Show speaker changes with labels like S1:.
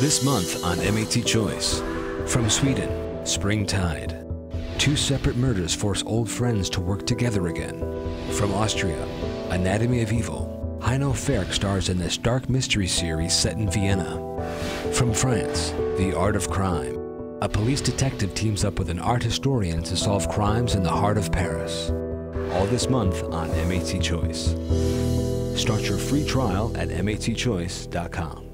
S1: This month on MHz Choice. From Sweden, Springtide. Two separate murders force old friends to work together again. From Austria, Anatomy of Evil. Heino Ferch stars in this dark mystery series set in Vienna. From France, The Art of Crime. A police detective teams up with an art historian to solve crimes in the heart of Paris. All this month on MHz Choice. Start your free trial at mhzchoice.com.